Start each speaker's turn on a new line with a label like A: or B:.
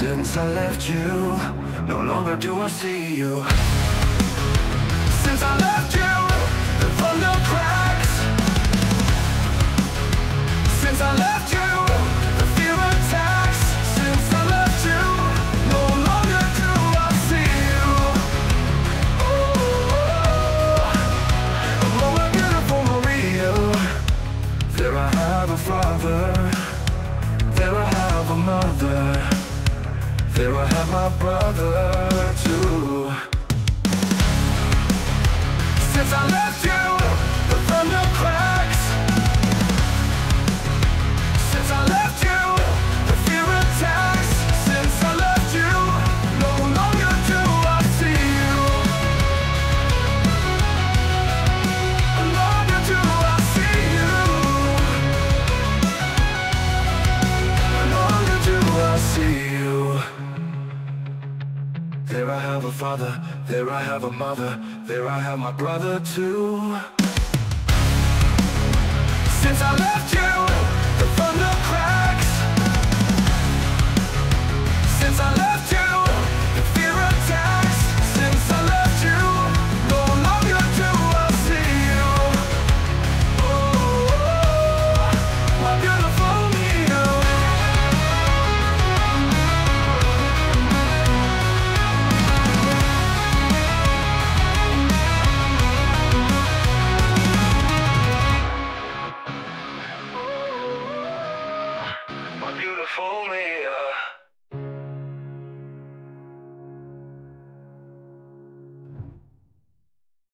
A: Since I left you, no longer do I see you. Since I left you, the thunder cracks. Since I left you, the fear attacks. Since I left you, no longer do I see you. Ooh, oh my beautiful Morea. There I have a father. There I have a mother There I have my brother too There I have a father, there I have a mother There I have my brother too. Since I left you, Beautiful Morea